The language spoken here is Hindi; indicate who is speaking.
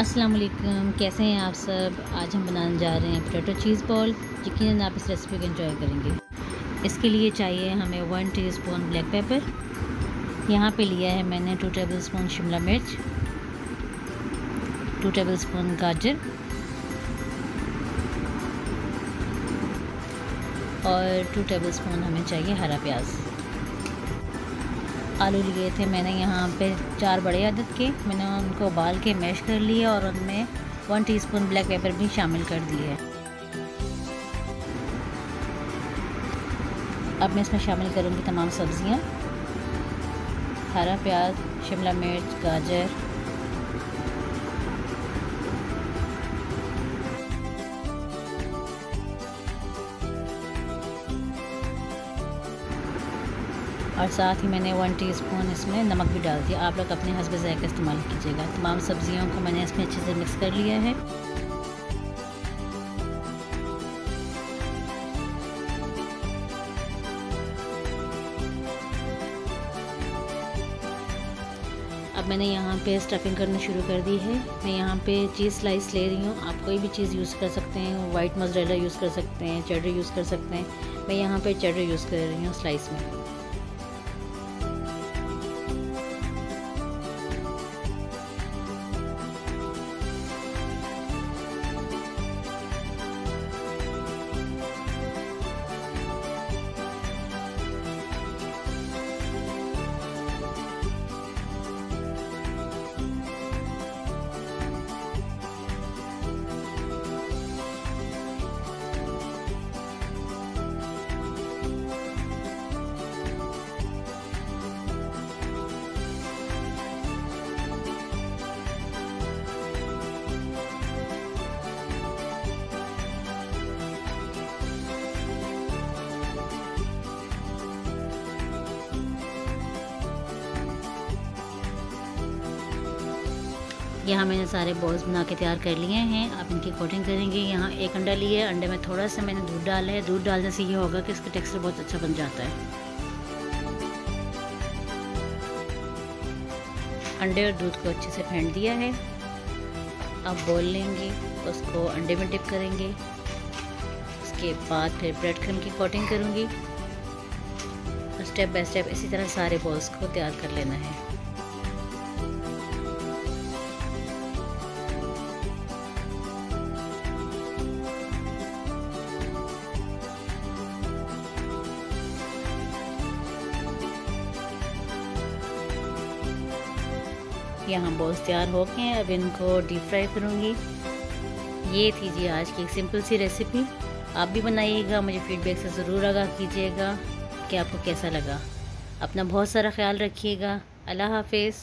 Speaker 1: अस्सलाम वालेकुम कैसे हैं आप सब? आज हम बनाने जा रहे हैं पोटैटो चीज़ बॉल यकीन आप इस रेसिपी को एंजॉय करेंगे। इसके लिए चाहिए हमें वन टीस्पून ब्लैक पेपर यहाँ पे लिया है मैंने टू टेबल स्पून शिमला मिर्च टू टेबल स्पून गाजर और टू टेबल स्पून हमें चाहिए हरा प्याज। आलू लिए थे मैंने यहाँ पे चार बड़े आदत के। मैंने उनको उबाल के मैश कर लिए और उनमें वन टीस्पून ब्लैक पेपर भी शामिल कर दिए। अब मैं इसमें शामिल करूँगी तमाम सब्ज़ियाँ। हरा प्याज, शिमला मिर्च, गाजर और साथ ही मैंने वन टीस्पून इसमें नमक भी डाल दिया। आप लोग अपने हसब ज़ायका इस्तेमाल कीजिएगा। तमाम सब्ज़ियों को मैंने इसमें अच्छे से मिक्स कर लिया है। अब मैंने यहाँ पे स्टफिंग करना शुरू कर दी है। मैं यहाँ पे चीज़ स्लाइस ले रही हूँ। आप कोई भी चीज़ यूज़ कर सकते हैं। वाइट मजरेला यूज़ कर सकते हैं चेडर यूज़ कर सकते हैं। मैं यहाँ पे चेडर यूज़ कर रही हूँ स्लाइस में। यहाँ मैंने सारे बॉल्स बना के तैयार कर लिए हैं। आप इनकी कोटिंग करेंगे। यहाँ एक अंडा है। अंडे में थोड़ा सा मैंने दूध डाला है। दूध डालने से ये होगा कि इसका टेक्सचर बहुत अच्छा बन जाता है। अंडे और दूध को अच्छे से फेंट दिया है। अब बॉल लेंगे। उसको अंडे में डिप करेंगे। उसके बाद फिर ब्रेड क्रम की कोटिंग करूँगी। स्टेप बाय स्टेप इसी तरह सारे बॉल्स को तैयार कर लेना है। यहाँ बॉल्स तैयार हो गए हैं, अब इनको डीप फ्राई करूँगी। ये थी जी आज की एक सिंपल सी रेसिपी आप भी बनाइएगा, मुझे फीडबैक से ज़रूर आगा कीजिएगा कि आपको कैसा लगा। अपना बहुत सारा ख्याल रखिएगा। अल्लाह हाफिज़।